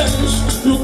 anos no